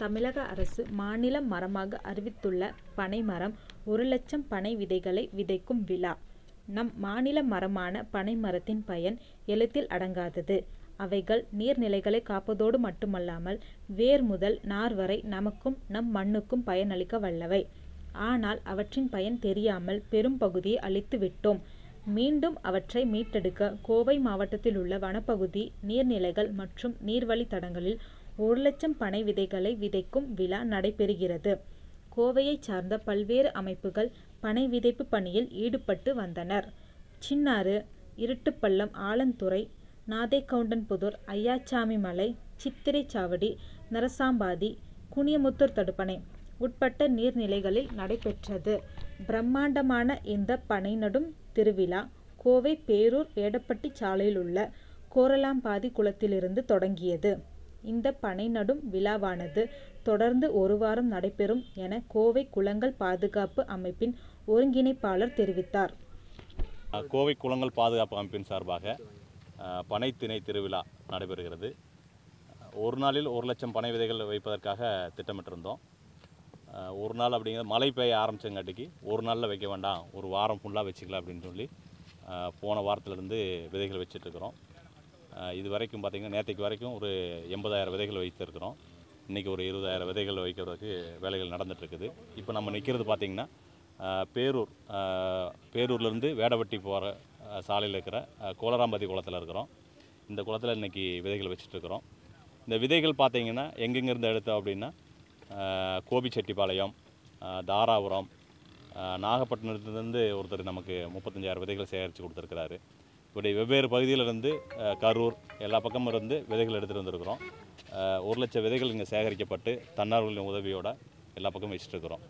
தமிழக அரசு மாநில மரமாக அறிவித்துள்ள பனை மரம் ஒரு லட்சம் பனை விதைகளை விதைக்கும் விழா நம் மாநில மரமான பனை மரத்தின் பயன் எழுத்தில் அடங்காதது. அவைகள் நீர்நிலைகளை காப்பதோடு மட்டுமல்லாமல் வேர் முதல் நார் வரை நமக்கும் நம் மண்ணுக்கும் பயனளிக்க வல்லவை. ஆனால் அவற்றின் பயன் தெரியாமல் பெரும் பகுதியை அழித்து விட்டோம். மீண்டும் அவற்றை மீட்டெடுக்க கோவை மாவட்டத்திலுள்ள வனப்பகுதி நீர்நிலைகள் மற்றும் நீர்வழித்தடங்களில் ஒரு லட்சம் பனை விதைகளை விதைக்கும் விழா நடைபெறுகிறது. கோவையைச் சார்ந்த பல்வேறு அமைப்புகள் பனை விதைப்பு பணியில் ஈடுபட்டு வந்தனர். சின்னாறு இருட்டுப்பள்ளம் ஆலந்துறை நாதைகவுண்டன்புதூர் ஐயாச்சாமிமலை சித்திரைச்சாவடி நரசாம்பாதி குனியமுத்தூர் தடுப்பணை உட்பட்ட நீர்நிலைகளில் நடைபெற்றது. பிரமாண்டமான இந்த பனை நடும் திருவிழா கோவை பேரூர் வேடப்பட்டி சாலையிலுள்ள கோரலாம்பாதி குளத்திலிருந்து தொடங்கியது. இந்த பனை நடும் விழாவானது தொடர்ந்து ஒரு வாரம் நடைபெறும் என கோவை குளங்கள் பாதுகாப்பு அமைப்பின் ஒருங்கிணைப்பாளர் தெரிவித்தார். கோவை குளங்கள் பாதுகாப்பு அமைப்பின் சார்பாக பனை திணை திருவிழா நடைபெறுகிறது. ஒரு நாளில் ஒரு லட்சம் பனை விதைகள் வைப்பதற்காக திட்டமிட்டிருந்தோம். ஒரு நாள் அப்படிங்கிறது மழை பெய்ய ஆரம்பிச்சங்காட்டிக்கு ஒரு நாளில் வைக்க வேண்டாம் ஒரு வாரம் ஃபுல்லாக வச்சுக்கலாம் அப்படின்னு சொல்லி போன வாரத்துலேருந்து விதைகள் வச்சிட்ருக்குறோம். இது வரைக்கும் பார்த்திங்கன்னா நேற்றைக்கு வரைக்கும் ஒரு எண்பதாயிரம் விதைகள் வைத்திருக்கிறோம். இன்றைக்கி ஒரு இருபதாயிரம் விதைகள் வைக்கிறதுக்கு வேலைகள் நடந்துகிட்ருக்குது. இப்போ நம்ம நிற்கிறது பார்த்திங்கன்னா பேரூர் பேரூர்லேருந்து வேடவட்டி போகிற சாலையில் இருக்கிற கோலராம்பதி குளத்தில் இருக்கிறோம். இந்த குளத்தில் இன்றைக்கி விதைகள் வச்சிட்ருக்குறோம். இந்த விதைகள் பார்த்திங்கன்னா எங்கெங்கேருந்து எடுத்தோம் அப்படின்னா கோபிச்செட்டிப்பாளையம் தாராபுரம் நாகப்பட்டினத்துலேருந்து ஒருத்தர் நமக்கு முப்பத்தஞ்சாயிரம் விதைகள் சேகரித்து கொடுத்துருக்கிறாரு. இப்படி வெவ்வேறு பகுதியிலிருந்து கரூர் எல்லா பக்கமும் இருந்து விதைகள் எடுத்துகிட்டு வந்திருக்கிறோம். ஒரு லட்சம் விதைகள் இங்கே சேகரிக்கப்பட்டு தன்னார்வலின் உதவியோடு எல்லா பக்கமும் வச்சுட்டுருக்குறோம்